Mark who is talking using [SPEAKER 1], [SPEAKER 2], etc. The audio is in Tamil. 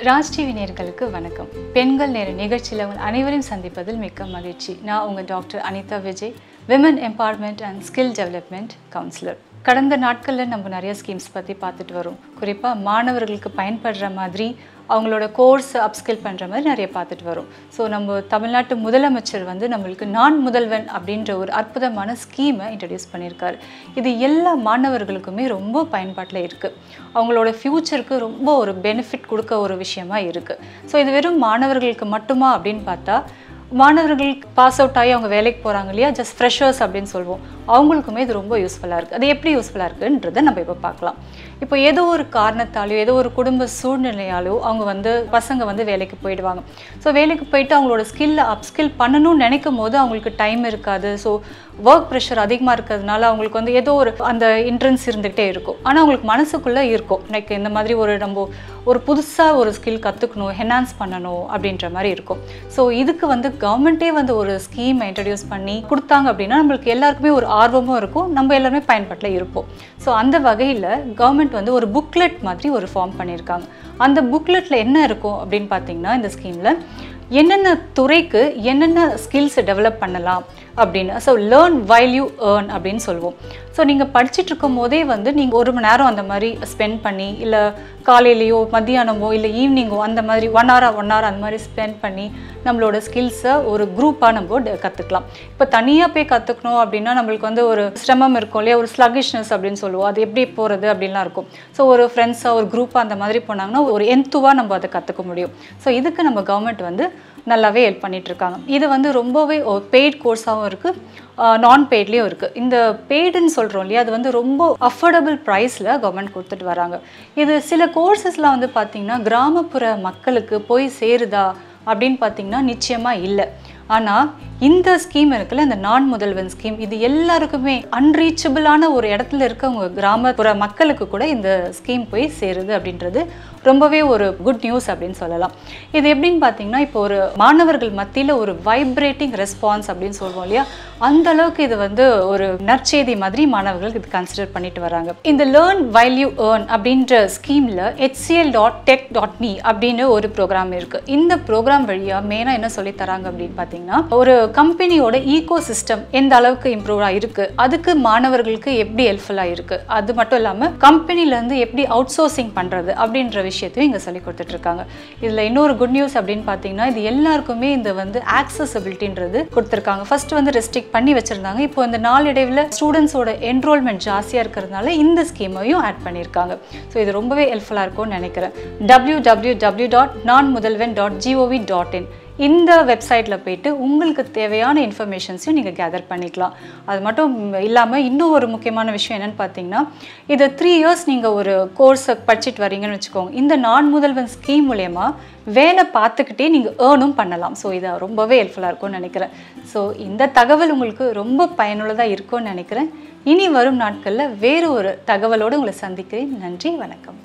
[SPEAKER 1] ராஜ் டிவி நேர்களுக்கு வணக்கம். பெண்கள் நேர நிகழ்ச்சியில் உங்கள் அனைவரையும் சந்திப்பதில் மிக்க மகிழ்ச்சி. நான் உங்கள் doctor Anitha Vijay. Women empowerment and skill development counsellor கடந்த நாட்களில் நம்ம நிறைய ஸ்கீம்ஸ் பற்றி பார்த்துட்டு வரோம். குறிப்பாக மாணவர்களுக்கு பயன்படுற மாதிரி அவங்களோட கோர்ஸ் அப்ஸ்கில் பண்ணுற மாதிரி நிறைய பார்த்துட்டு வரோம். ஸோ நம்ம தமிழ்நாட்டு முதலமைச்சர் வந்து நம்மளுக்கு நான் முதல்வன் அப்படின்ற ஒரு அற்புதமான ஸ்கீமை இன்ட்ரடியூஸ் பண்ணியிருக்காரு. இது எல்லா மாணவர்களுக்குமே ரொம்ப பயன்பாட்டில் இருக்குது அவங்களோட ஃப்யூச்சருக்கு ரொம்ப ஒரு பெனிஃபிட் கொடுக்க ஒரு விஷயமா இருக்குது ஸோ இது வெறும் மாணவர்களுக்கு மட்டுமா அப்படின்னு பார்த்தா மாணவர்கள் பாஸ் அவுட் ஆகி அவங்க வேலைக்கு போகிறாங்க இல்லையா? ஜஸ்ட் ஃப்ரெஷர்ஸ் அப்படின்னு சொல்லுவோம் அவங்களுக்குமே இது ரொம்ப யூஸ்ஃபுல்லாக இருக்குது அது எப்படி யூஸ்ஃபுல்லாக இருக்குன்றதை நம்ம இப்போ பார்க்கலாம். இப்போ ஏதோ ஒரு காரணத்தாலையோ ஏதோ ஒரு குடும்ப சூழ்நிலையாலோ அவங்க வந்து பசங்க வந்து வேலைக்கு போயிடுவாங்க. ஸோ வேலைக்கு போயிட்டு அவங்களோட ஸ்கில்லை அப்ஸ்கில் பண்ணணும்னு நினைக்கும் போது அவங்களுக்கு டைம் இருக்காது. ஸோ ஒர்க் ப்ரெஷர் அதிகமாக இருக்கிறதுனால அவங்களுக்கு வந்து ஏதோ ஒரு அந்த இன்ட்ரன்ஸ் இருந்துகிட்டே இருக்கும். ஆனால் அவங்களுக்கு மனசுக்குள்ளே இருக்கும். லைக் இந்த மாதிரி ஒரு நம்ம ஒரு புதுசாக ஒரு ஸ்கில் கற்றுக்கணும் ஹெனான்ஸ் பண்ணணும் அப்படின்ற மாதிரி இருக்கும். ஸோ இதுக்கு வந்து கவர்மெண்ட்டே வந்து ஒரு ஸ்கீம் இன்ட்ரடியூஸ் பண்ணி கொடுத்தாங்க அப்படின்னா நம்மளுக்கு எல்லாருக்குமே ஒரு ஆர்வமும் இருக்கும். நம்ம எல்லாருமே பயன்பாட்டில் இருப்போம். ஸோ அந்த வகையில் கவர்மெண்ட் வந்து ஒரு புக்லெட் மாதிரி ஒரு ஃபார்ம் பண்ணியிருக்காங்க. அந்த புக்லெட்டில் என்ன இருக்கும் அப்படின்னு பார்த்தீங்கன்னா இந்த ஸ்கீமில் என்னென்ன துறைக்கு என்னென்ன ஸ்கில்ஸ் டெவலப் பண்ணலாம் அப்படின்னு. So learn while you earn அப்படின்னு சொல்லுவோம். ஸோ நீங்கள் படிச்சுட்டு இருக்கும் போதே வந்து நீங்கள் ஒரு மணி நேரம் அந்த மாதிரி ஸ்பெண்ட் பண்ணி இல்லை காலையிலையோ மத்தியானமோ இல்லை ஈவினிங்கோ அந்த மாதிரி ஒன் ஹவரா ஒன் ஹவர் அந்த மாதிரி ஸ்பெண்ட் பண்ணி நம்மளோட ஸ்கில்ஸை ஒரு குரூப்பாக நம்ம கற்றுக்கலாம் இப்போ தனியாக போய் கற்றுக்கணும் அப்படின்னா நம்மளுக்கு வந்து ஒரு சிரமம் இருக்கும் இல்லையா? ஒரு ஸ்லகிஷ்னஸ் அப்படின்னு சொல்லுவோம். அது எப்படி போகிறது அப்படின்லாம் இருக்கும். ஸோ ஒரு ஃப்ரெண்ட்ஸாக ஒரு குரூப்பாக அந்த மாதிரி போனாங்கன்னா ஒரு எந்துவாக நம்ம அதை கற்றுக்க முடியும். ஸோ இதுக்கு நம்ம கவர்மெண்ட் வந்து நல்லாவே ஹெல்ப் பண்ணிட்டு இருக்காங்க இது வந்து ரொம்பவே பெய்ட் கோர்ஸாகவும் இருக்குது நான் பெய்ட்லேயும் இருக்குது இந்த பெய்டுன்னு சொல்கிறோம் இல்லையா அது வந்து ரொம்ப அஃபோர்டபுள் ப்ரைஸில் கவர்மெண்ட் கொடுத்துட்டு வராங்க. இது சில கோர்சஸ்லாம் வந்து பார்த்திங்கன்னா கிராமப்புற மக்களுக்கு போய் சேருதா அப்படின்னு பார்த்திங்கன்னா நிச்சயமாக இல்லை. ஆனால் இந்த ஸ்கீம் இருக்குல்ல இந்த நான் முதல்வன் ஸ்கீம் இது எல்லாருக்குமே அன்ரீச்சபிளான ஒரு இடத்துல இருக்கவங்க கிராமப்புற மக்களுக்கு கூட இந்த ஸ்கீம் போய் சேருது அப்படின்றது ரொம்பவே ஒரு குட் நியூஸ் அப்படின்னு சொல்லலாம். இது எப்படின்னு பார்த்தீங்கன்னா இப்போ ஒரு மாணவர்கள் மத்தியில் ஒரு வைப்ரேட்டிங் ரெஸ்பான்ஸ் அப்படின்னு சொல்லுவோம் இல்லையா? அந்த அளவுக்கு இது வந்து ஒரு நற்செய்தி மாதிரி மாணவர்கள் இது கன்சிடர் பண்ணிட்டு வராங்க. இந்த லேர்ன் வைல்யூ ஏர்ன் அப்படின்ற ஸ்கீமில் HCL dot tech dot me அப்படின்னு ஒரு ப்ரோக்ராம் இருக்குது இந்த ப்ரோக்ராம் வழியாக மெயினாக என்ன சொல்லி தராங்க அப்படின்னு பார்த்தீங்கன்னா ஒரு கம்பெனியோட ஈகோ சிஸ்டம் எந்த அளவுக்கு இம்ப்ரூவ் ஆகிருக்கு அதுக்கு மாணவர்களுக்கு எப்படி ஹெல்ப்ஃபுல்லாக இருக்குது அது மட்டும் இல்லாமல் கம்பெனிலேருந்து எப்படி அவுட் சோர்சிங் பண்ணுறது அப்படின்ற விஷயத்தையும் இங்கே சொல்லி கொடுத்துட்ருக்காங்க. இதில் இன்னொரு குட் நியூஸ் அப்படின்னு பார்த்தீங்கன்னா இது எல்லாருக்குமே இந்த வந்து ஆக்சசபிலிட்டின்றது கொடுத்துருக்காங்க. ஃபர்ஸ்ட் வந்து ரெஸ்ட்ரிக்ட் பண்ணி வச்சுருந்தாங்க. இப்போ இந்த நாளடைவில் ஸ்டூடெண்ட்ஸோட என்ரோல்மெண்ட் ஜாஸ்தியாக இருக்கிறதுனால இந்த ஸ்கீமையும் ஆட் பண்ணியிருக்காங்க ஸோ இது ரொம்பவே ஹெல்ப்ஃபுல்லாக இருக்கும்னு நினைக்கிறேன். W W W dot Naan Mudhalvan dot GOV dot in இந்த வெப்சைட்டில் போயிட்டு உங்களுக்கு தேவையான இன்ஃபர்மேஷன்ஸையும் நீங்கள் கேதர் பண்ணிக்கலாம். அது மட்டும் இல்லாமல் இன்னும் ஒரு முக்கியமான விஷயம் என்னென்னு பார்த்தீங்கன்னா இதை த்ரீ இயர்ஸ் நீங்கள் ஒரு கோர்ஸை படிச்சுட்டு வரீங்கன்னு வச்சுக்கோங்க. இந்த நான் முதல்வன் ஸ்கீம் மூலயமா வேலை பார்த்துக்கிட்டே நீங்கள் ஏர்னும் பண்ணலாம். ஸோ இது ரொம்பவே ஹெல்ப்ஃபுல்லாக இருக்கும்னு நினைக்கிறேன். ஸோ இந்த தகவல் உங்களுக்கு ரொம்ப பயனுள்ளதாக இருக்கும்னு நினைக்கிறேன். இனி வரும் நாட்களில் வேறு ஒரு தகவலோடு உங்களை சந்திக்கிறேன். நன்றி வணக்கம்.